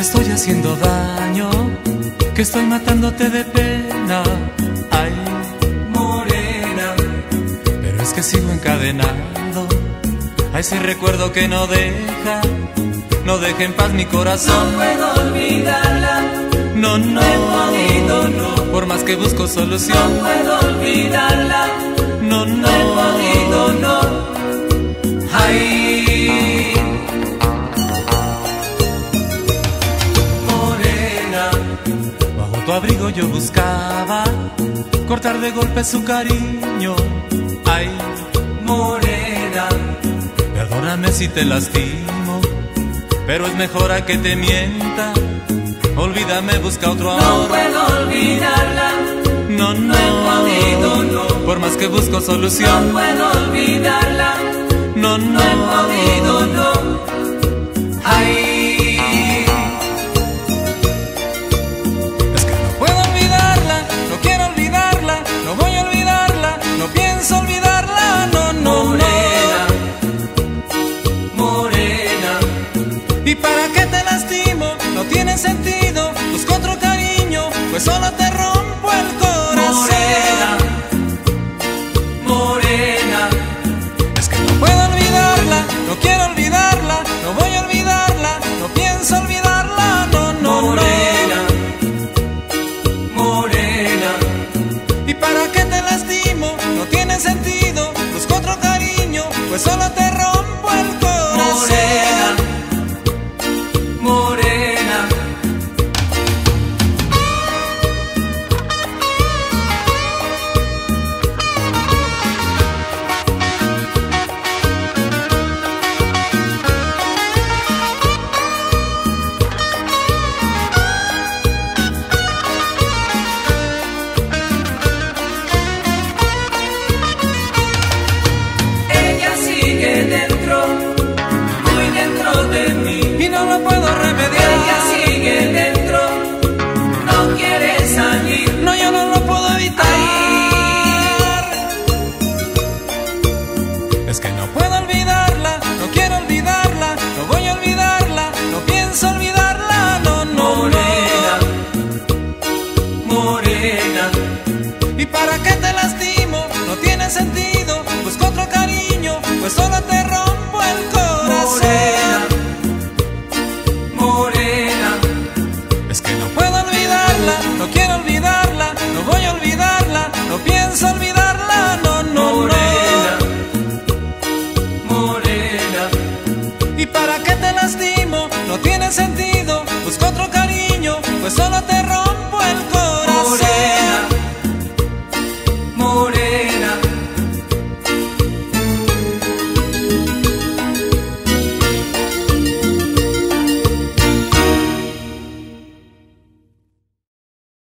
estoy haciendo daño, que estoy matándote de pena. Ay, morena, pero es que sigo encadenado a ese recuerdo que no deja, no deja en paz mi corazón. No puedo olvidarla. No, no, he podido, no. Por más que busco solución. No puedo olvidarla. No, no, he podido, no. Ay. Yo buscaba cortar de golpe su cariño. Ay, morena, perdóname si te lastimo, pero es mejor a que te mienta. Olvídame, busca otro amor. no puedo olvidarla. No, no, he podido, no. Por más que busco No solución. puedo olvidarla. No, no, No he podido, no. Pues solo te rompo el corazón. morena, morena, Es que no puedo olvidarla, no quiero olvidarla, no voy a olvidarla, no pienso olvidarla, no, no, morena, no. morena, ¿Y para qué te lastimo? No tiene sentido, busco otro cariño, pues solo te lastimo? No tiene sentido, busco otro cariño, pues solo te rompo el morena, corazón. morena, Es que no puedo olvidarla, no quiero olvidarla, no voy a olvidarla, no pienso olvidarla, no, no, morena, no. morena, ¿Y para qué te lastimo? No tiene sentido, busco otro cariño, pues solo te rompo